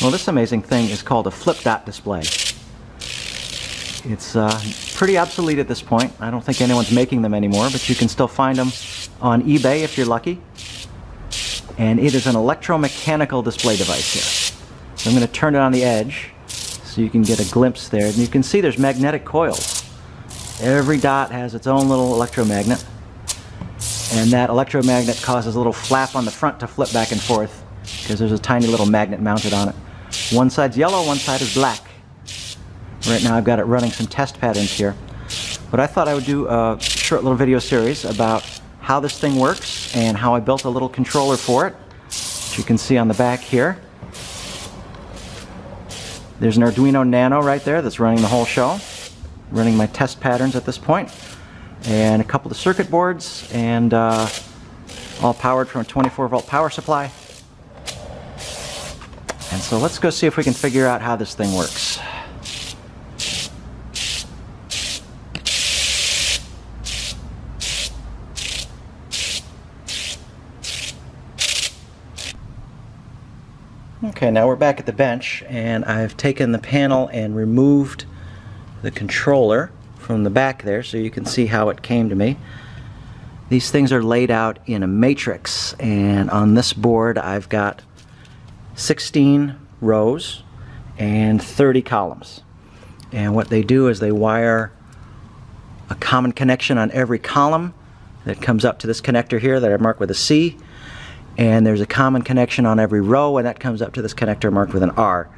Well, this amazing thing is called a flip dot display. It's uh, pretty obsolete at this point. I don't think anyone's making them anymore, but you can still find them on eBay if you're lucky. And it is an electromechanical display device here. So I'm going to turn it on the edge so you can get a glimpse there. And you can see there's magnetic coils. Every dot has its own little electromagnet. And that electromagnet causes a little flap on the front to flip back and forth because there's a tiny little magnet mounted on it. One side's yellow, one side is black. Right now I've got it running some test patterns here. But I thought I would do a short little video series about how this thing works and how I built a little controller for it, which you can see on the back here. There's an Arduino Nano right there that's running the whole show, running my test patterns at this point, and a couple of circuit boards, and uh, all powered from a 24 volt power supply. And so let's go see if we can figure out how this thing works. Okay, now we're back at the bench and I've taken the panel and removed the controller from the back there so you can see how it came to me. These things are laid out in a matrix and on this board I've got 16 rows and 30 columns. And what they do is they wire a common connection on every column that comes up to this connector here that I mark with a C and there's a common connection on every row and that comes up to this connector marked with an R.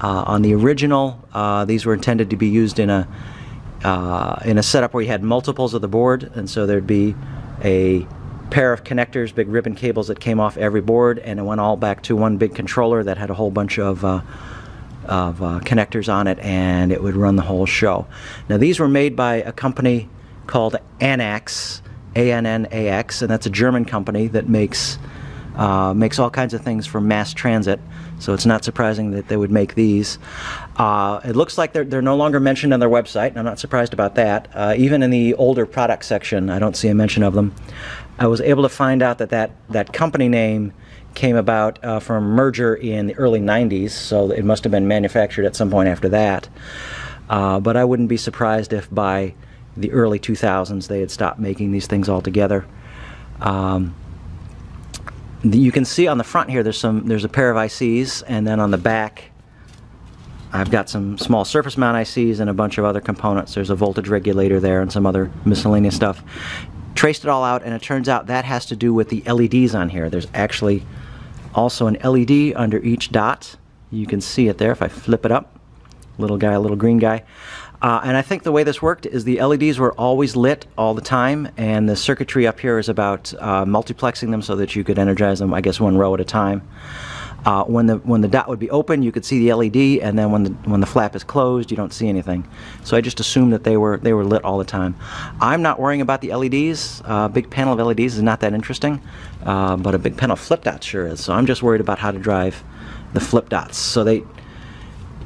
Uh, on the original, uh, these were intended to be used in a uh, in a setup where you had multiples of the board, and so there'd be a pair of connectors, big ribbon cables that came off every board, and it went all back to one big controller that had a whole bunch of uh, of uh, connectors on it, and it would run the whole show. Now these were made by a company called Annax, A-N-N-A-X, and that's a German company that makes uh, makes all kinds of things for mass transit, so it's not surprising that they would make these. Uh, it looks like they're, they're no longer mentioned on their website, and I'm not surprised about that. Uh, even in the older product section, I don't see a mention of them. I was able to find out that that, that company name came about uh, from a merger in the early 90s, so it must have been manufactured at some point after that. Uh, but I wouldn't be surprised if by the early 2000s they had stopped making these things altogether. Um, you can see on the front here there's some there's a pair of ICs and then on the back I've got some small surface mount ICs and a bunch of other components. There's a voltage regulator there and some other miscellaneous stuff. Traced it all out and it turns out that has to do with the LEDs on here. There's actually also an LED under each dot. You can see it there if I flip it up. Little guy, little green guy. Uh, and I think the way this worked is the LEDs were always lit all the time, and the circuitry up here is about uh, multiplexing them so that you could energize them, I guess, one row at a time. Uh, when the when the dot would be open, you could see the LED, and then when the when the flap is closed, you don't see anything. So I just assumed that they were they were lit all the time. I'm not worrying about the LEDs. A uh, big panel of LEDs is not that interesting, uh, but a big panel of flip dots sure is. So I'm just worried about how to drive the flip dots. So they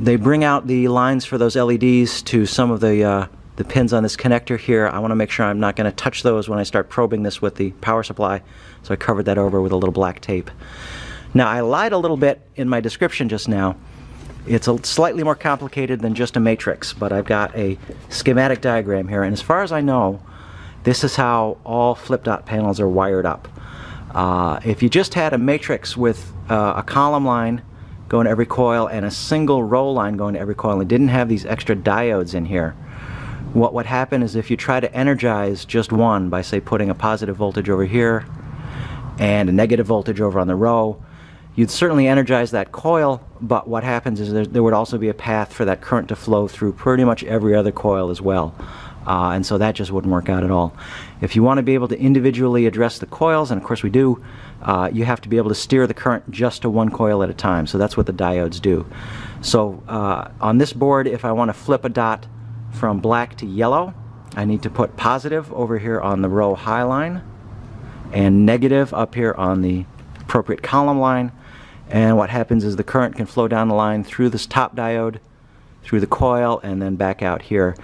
they bring out the lines for those LEDs to some of the, uh, the pins on this connector here. I want to make sure I'm not going to touch those when I start probing this with the power supply, so I covered that over with a little black tape. Now I lied a little bit in my description just now. It's a slightly more complicated than just a matrix, but I've got a schematic diagram here, and as far as I know, this is how all flip dot panels are wired up. Uh, if you just had a matrix with uh, a column line going to every coil and a single row line going to every coil and didn't have these extra diodes in here what would happen is if you try to energize just one by say putting a positive voltage over here and a negative voltage over on the row you'd certainly energize that coil but what happens is there, there would also be a path for that current to flow through pretty much every other coil as well uh, and so that just wouldn't work out at all. If you want to be able to individually address the coils, and of course we do, uh, you have to be able to steer the current just to one coil at a time. So that's what the diodes do. So uh, on this board, if I want to flip a dot from black to yellow, I need to put positive over here on the row high line and negative up here on the appropriate column line. And what happens is the current can flow down the line through this top diode, through the coil, and then back out here.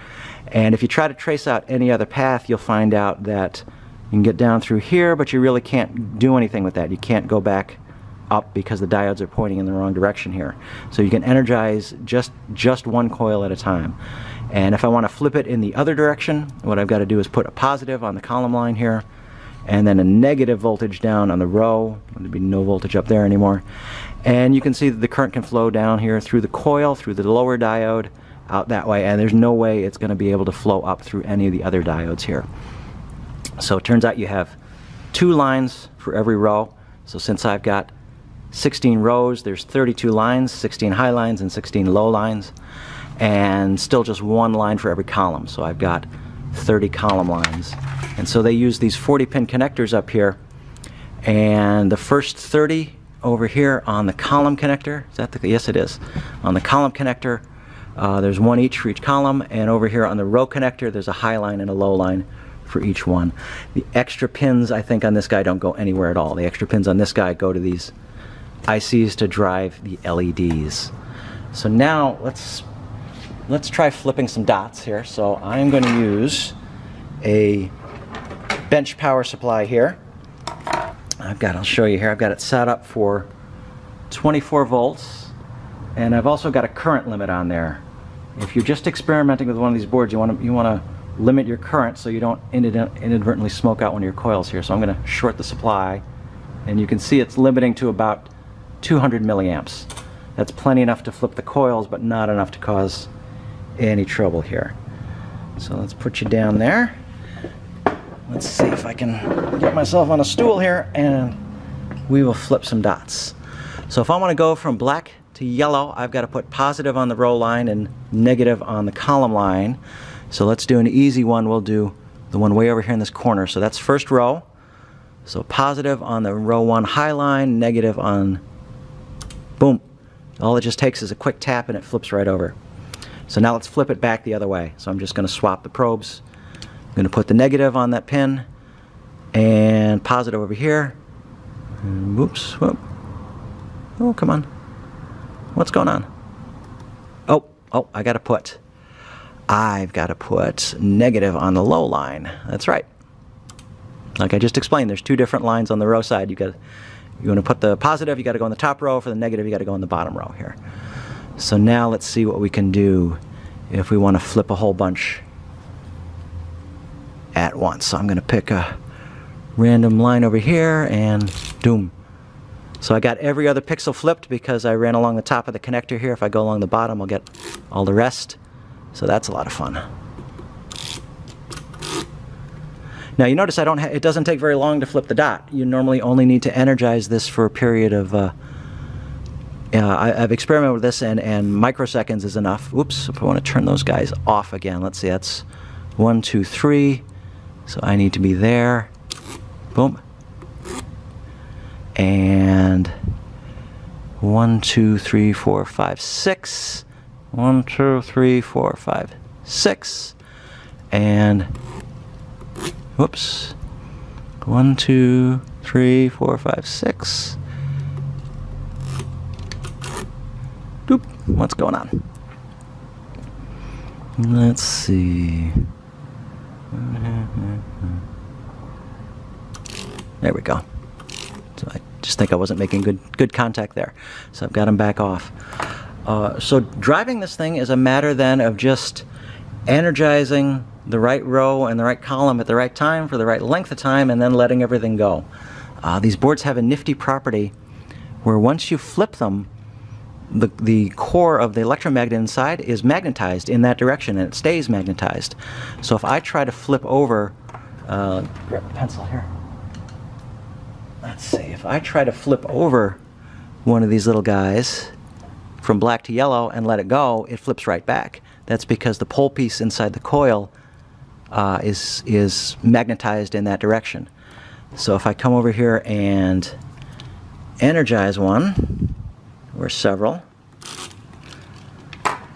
And if you try to trace out any other path, you'll find out that you can get down through here, but you really can't do anything with that. You can't go back up because the diodes are pointing in the wrong direction here. So you can energize just, just one coil at a time. And if I want to flip it in the other direction, what I've got to do is put a positive on the column line here and then a negative voltage down on the row. There'd be no voltage up there anymore. And you can see that the current can flow down here through the coil, through the lower diode, out that way, and there's no way it's going to be able to flow up through any of the other diodes here. So it turns out you have two lines for every row. So since I've got 16 rows, there's 32 lines, 16 high lines and 16 low lines, and still just one line for every column. So I've got 30 column lines. And so they use these 40 pin connectors up here, and the first 30 over here on the column connector, is that the, yes it is, on the column connector, uh, there's one each for each column, and over here on the row connector, there's a high line and a low line for each one. The extra pins, I think, on this guy don't go anywhere at all. The extra pins on this guy go to these ICs to drive the LEDs. So now let's let's try flipping some dots here. So I'm going to use a bench power supply here. I've got, I'll show you here, I've got it set up for 24 volts and I've also got a current limit on there. If you're just experimenting with one of these boards, you want to you want to limit your current so you don't inadvertently smoke out one of your coils here. So I'm going to short the supply and you can see it's limiting to about 200 milliamps. That's plenty enough to flip the coils but not enough to cause any trouble here. So let's put you down there. Let's see if I can get myself on a stool here and we will flip some dots. So if I want to go from black to yellow, I've got to put positive on the row line and negative on the column line. So let's do an easy one. We'll do the one way over here in this corner. So that's first row. So positive on the row one high line, negative on, boom. All it just takes is a quick tap and it flips right over. So now let's flip it back the other way. So I'm just going to swap the probes. I'm going to put the negative on that pin and positive over here. And whoops, whoop. Oh, come on. What's going on? Oh, oh, I got to put, I've got to put negative on the low line. That's right. Like I just explained, there's two different lines on the row side. You got, you want to put the positive, you got to go in the top row. For the negative, you got to go in the bottom row here. So now let's see what we can do if we want to flip a whole bunch at once. So I'm going to pick a random line over here and doom. So I got every other pixel flipped because I ran along the top of the connector here. If I go along the bottom, I'll get all the rest. So that's a lot of fun. Now you notice I don't. it doesn't take very long to flip the dot. You normally only need to energize this for a period of. Uh, uh, I, have experimented with this, and and microseconds is enough. Oops! If I want to turn those guys off again, let's see. That's one, two, three. So I need to be there. Boom and one, two, three, four, five, six. One, two, three, four, five, six. And whoops. One, two, three, four, five, six. What's going on? Let's see. There we go. So I just think I wasn't making good good contact there. So I've got them back off. Uh, so driving this thing is a matter then of just energizing the right row and the right column at the right time for the right length of time and then letting everything go. Uh, these boards have a nifty property where once you flip them, the, the core of the electromagnet inside is magnetized in that direction and it stays magnetized. So if I try to flip over, uh, grab a pencil here let's see, if I try to flip over one of these little guys from black to yellow and let it go, it flips right back. That's because the pole piece inside the coil uh, is, is magnetized in that direction. So if I come over here and energize one, or several,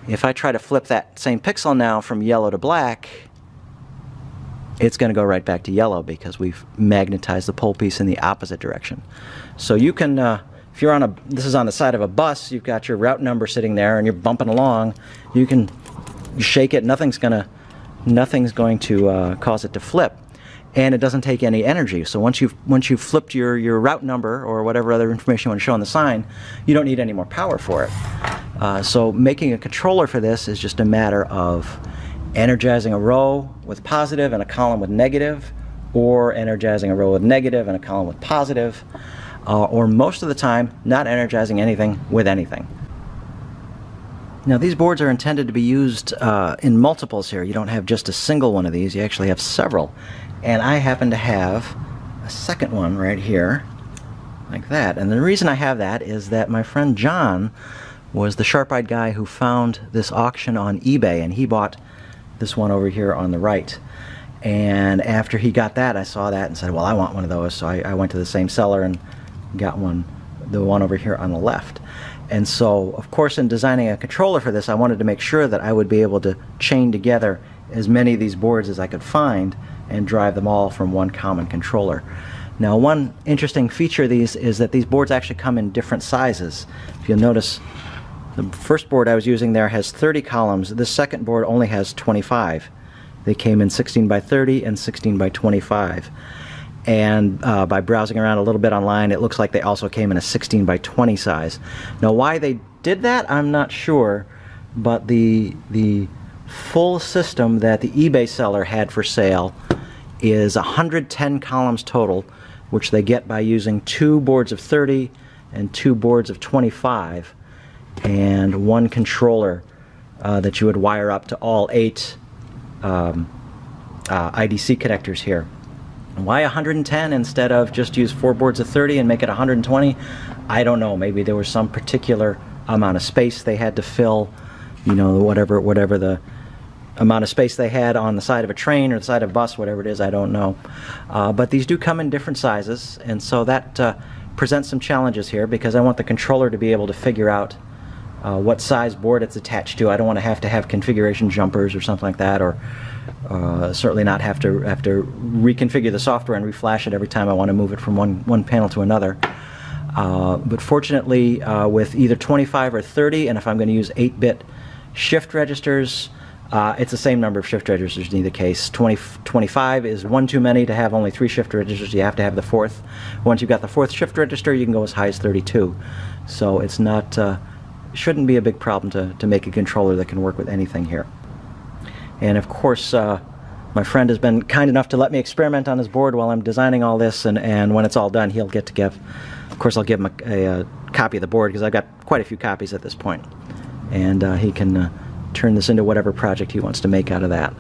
if I try to flip that same pixel now from yellow to black, it's going to go right back to yellow because we've magnetized the pole piece in the opposite direction. So you can, uh, if you're on a, this is on the side of a bus, you've got your route number sitting there and you're bumping along, you can shake it, nothing's going to, nothing's going to uh, cause it to flip. And it doesn't take any energy. So once you've once you've flipped your your route number or whatever other information you want to show on the sign, you don't need any more power for it. Uh, so making a controller for this is just a matter of energizing a row with positive and a column with negative, or energizing a row with negative and a column with positive, uh, or most of the time not energizing anything with anything. Now these boards are intended to be used uh, in multiples here. You don't have just a single one of these, you actually have several. And I happen to have a second one right here, like that. And the reason I have that is that my friend John was the sharp-eyed guy who found this auction on eBay, and he bought this one over here on the right. And after he got that, I saw that and said, well, I want one of those. So I, I went to the same seller and got one, the one over here on the left. And so, of course, in designing a controller for this, I wanted to make sure that I would be able to chain together as many of these boards as I could find and drive them all from one common controller. Now, one interesting feature of these is that these boards actually come in different sizes. If you'll notice, the first board I was using there has 30 columns. This second board only has 25. They came in 16 by 30 and 16 by 25 and uh, by browsing around a little bit online it looks like they also came in a 16 by 20 size now why they did that I'm not sure but the the full system that the eBay seller had for sale is 110 columns total which they get by using two boards of 30 and two boards of 25 and one controller uh, that you would wire up to all eight um, uh, IDC connectors here why 110 instead of just use four boards of 30 and make it 120? I don't know. Maybe there was some particular amount of space they had to fill, you know, whatever whatever the amount of space they had on the side of a train or the side of a bus, whatever it is, I don't know. Uh, but these do come in different sizes, and so that uh, presents some challenges here because I want the controller to be able to figure out uh, what size board it's attached to. I don't want to have to have configuration jumpers or something like that, or uh, certainly not have to have to reconfigure the software and reflash it every time I want to move it from one one panel to another. Uh, but fortunately, uh, with either 25 or 30, and if I'm going to use 8-bit shift registers, uh, it's the same number of shift registers in either case. 20, 25 is one too many to have only three shift registers. You have to have the fourth. Once you've got the fourth shift register, you can go as high as 32. So it's not uh, shouldn't be a big problem to, to make a controller that can work with anything here. And of course, uh, my friend has been kind enough to let me experiment on his board while I'm designing all this, and, and when it's all done, he'll get to give, of course, I'll give him a, a, a copy of the board because I've got quite a few copies at this point. And uh, he can uh, turn this into whatever project he wants to make out of that.